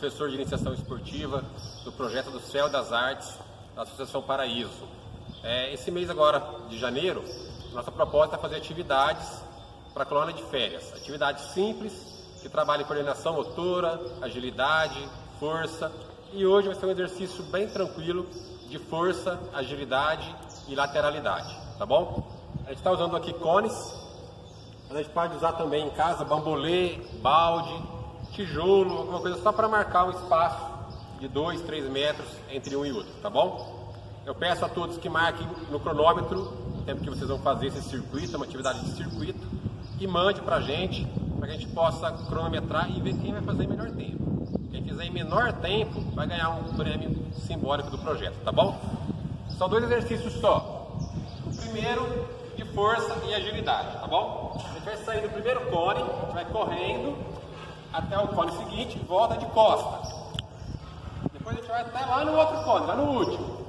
professor de iniciação esportiva do projeto do Céu das Artes da Associação Paraíso. É, esse mês agora de janeiro, nossa proposta é fazer atividades para a colônia de férias. Atividades simples, que trabalhem coordenação motora, agilidade, força. E hoje vai ser um exercício bem tranquilo de força, agilidade e lateralidade, tá bom? A gente está usando aqui cones, a gente pode usar também em casa bambolê, balde, tijolo, alguma coisa só para marcar um espaço de 2, 3 metros entre um e outro, tá bom? Eu peço a todos que marquem no cronômetro o tempo que vocês vão fazer esse circuito, é uma atividade de circuito, e mande para a gente, para que a gente possa cronometrar e ver quem vai fazer melhor tempo. Quem fizer em menor tempo vai ganhar um prêmio simbólico do projeto, tá bom? São dois exercícios só. O primeiro de força e agilidade, tá bom? A gente vai sair do primeiro cone, a gente vai correndo até o cone seguinte, volta de costa. Depois a gente vai até lá no outro cone, lá no último.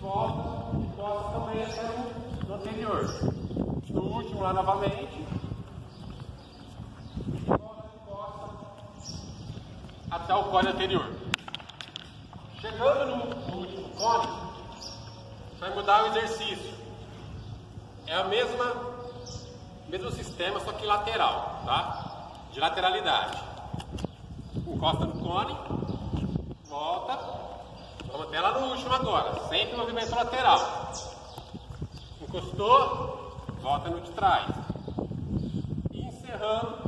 Volta de costa também até no, anterior. No último lá novamente. E volta de costa até o cone anterior. Chegando no, no último cone, vai mudar o exercício. É a mesma mesmo sistema, só que lateral, tá? De lateralidade. Encosta no cone, volta, vamos até lá no último agora, sempre movimento lateral. Encostou, volta no de trás. E encerrando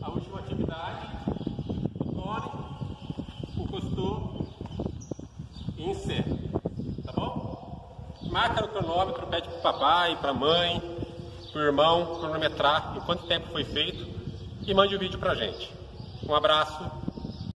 a última atividade, cone, encostou e encerra. Tá bom? Marca no cronômetro, pede para o papai, para a mãe, o irmão cronometrar em quanto tempo foi feito e mande o vídeo para gente. Um abraço